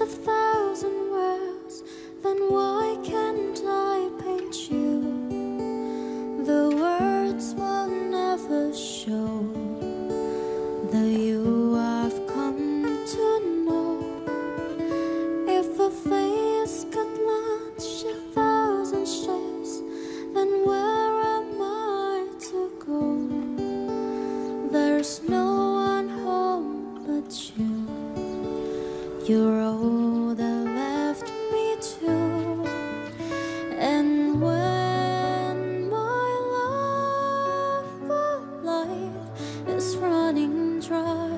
a thousand words. then why can't I paint you? The words will never show the you I've come to know. If a face could launch a thousand ships, then where am I to go? There's no one home but you. You're all running dry,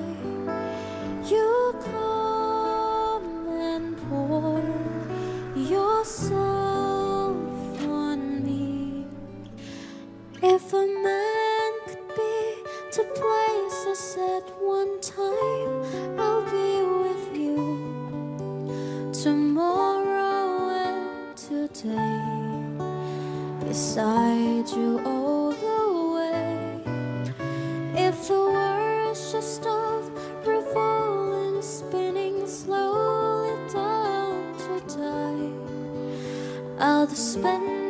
you come and pour yourself on me. If a man could be two places at one time, I'll be with you tomorrow and today, beside you. If the world should stop revolving, spinning slowly down to die, I'll spend